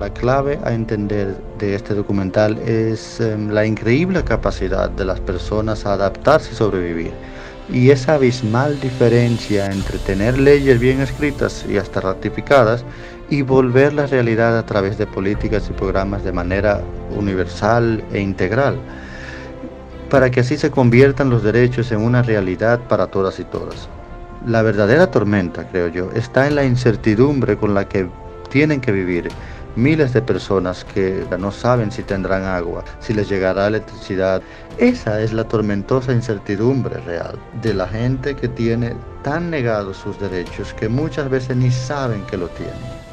La clave a entender de este documental es em, la increíble capacidad de las personas a adaptarse y sobrevivir. Y esa abismal diferencia entre tener leyes bien escritas y hasta ratificadas y volver la realidad a través de políticas y programas de manera universal e integral, para que así se conviertan los derechos en una realidad para todas y todas. La verdadera tormenta, creo yo, está en la incertidumbre con la que tienen que vivir miles de personas que no saben si tendrán agua, si les llegará electricidad. Esa es la tormentosa incertidumbre real de la gente que tiene tan negados sus derechos que muchas veces ni saben que lo tienen.